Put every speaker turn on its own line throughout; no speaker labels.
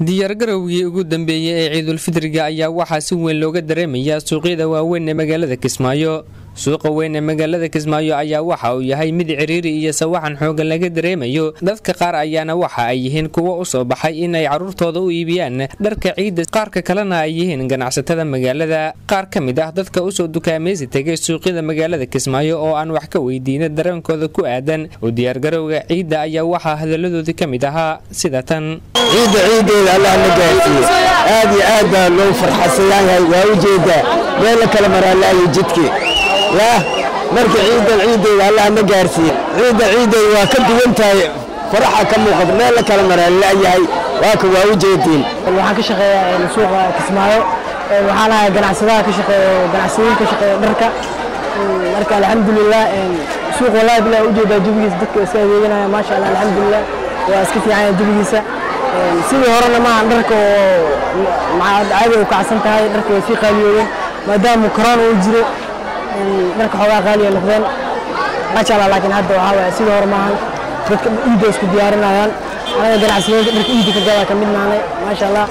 diyaargarowgii ugu dambeeyey ee ciidulfidriga ayaa waxaa si weyn looga dareemayaa suuqyada waaweyn ee magaalada kismaayo suuqa weyn ee magaalada kismaayo ayaa waxa uu yahay mid ciriiri iyo sawaxan xoogan laga dareemayo. Dadka qaar ayaana waxa ay yihiin kuwo u soo baxay inay carruurtooda u iibiyaan dharka ciidda. Qaarka kalena ay yihiin ganacsatada magaalada. Qaar ka mid ah dadka u soo dukaamaysi tegay suuqyada magaalada kismaayo oo aan wax ka weydiina dareenkooda ku aadan. U diyaargarowga ciidda ayaa waxaa hadalladoodii ka mid ahaa. Sida tan.
Ciidda ciiddeeda allah na gaarsiiye aad iyo aad baa loo farxadsan yahay waa u jeedaa. Meel la kala maraalaayo jidkii yaa marka ciiddan ciiddeeda allah na gaarsiiye ciidda ciiddeeda waa ka duwan tahay. Faraxa ka muuqata meel la kala maraalaayahay waa ka waa u jeediin
waxaan ka shaqeeyaa suuqa kismaayo. Waxaan ahay ganacsadaha ka shaqeeyo ganacsiyooyin ka shaqeeya dharka. Marka alxamdulilah suuq wallahi bilaa u jeedaa jabigiisa dadka iska adeeganaya maasha allah alxamdulilah waa iska fiican yahay jabigiisa sidii horena maahan dharka oo caadi u kacsan tahay dharka way sii qaaliyoodeen maadaama corona uu jiro dharka xoogaa qaaliya noqdeen maasha allah laakiin hadda waxaa waaya sidii hore maahan dadka iidda isku diyaarinayaan. Anaga ganacsiyooyinka dharka iidda ka gadaa ka mid naanay maasha allah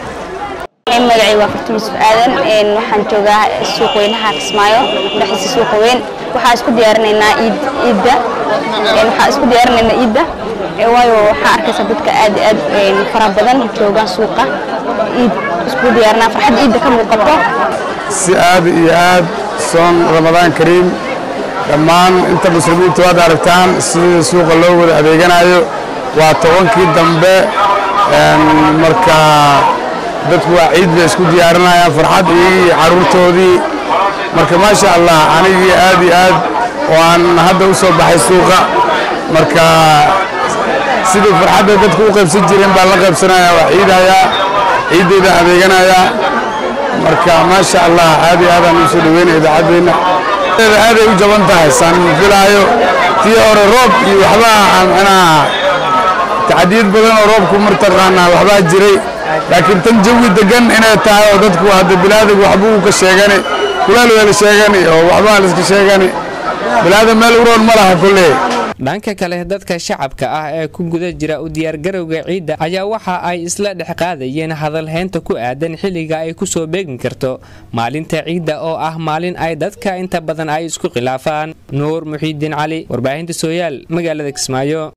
magacay waa fartuun yusuf aadan. Waxaan joogaa suuq weynaha kismaayo dhexdiisa suuqa weyn. Waxaa isku diyaarinaynaa iidda waxaa isku diyaarinaynaa iidda waayo waxaa arkaysa dadka aad aad fara badan joogaan suuqa. Iid isku diyaarinaa farxad iidda ka muuqato.
Si aad iyo aad soon ramadaan kariim dhammaan inta muslimiinta waad aragtaan sida suuqa loo wada adeeganayo waa tobankii dambe marka dadku waa ciid bay isku diyaarinayaan farxad iyagii carruurtoodii marka maasha allah anigii aad iyo aad oo aan hadda u soo baxay suuqa marka sidii farxadda dadku u qaybsan jireen baan la qaybsanaya waa ciidayaa ciiddayda adeeganayaa marka maasha allah aad iyo aadaan u soo dhaweynaya idaacaddeena aaday u jaban tahay saan filaayo tii hore roob iyo waxbaa micnaha tacdiyad badan oo roobku martaqaanaa waxbaa jiray. Laakiin tan jawi degan inay tahay oo dadku hadda bilaadigu waxbuu ka sheegani kulaal waa la sheegani oo waxbaa la iska sheegani. Bilaada meel uroon ma laha kolley
dhanka kale dadka shacabka ah ee ku guda jira u diyaargarowga ciidda ayaa waxa ay isla dhex qaadayeen hadalhaynta ku aadan xilliga ay ku soo beegmi karto. Maalinta ciidda oo ah maalin ay dadka inta badan ay isku khilaafaan. Nuur muxiidiin cali warbaahinta sooyaal magaalada kismaayo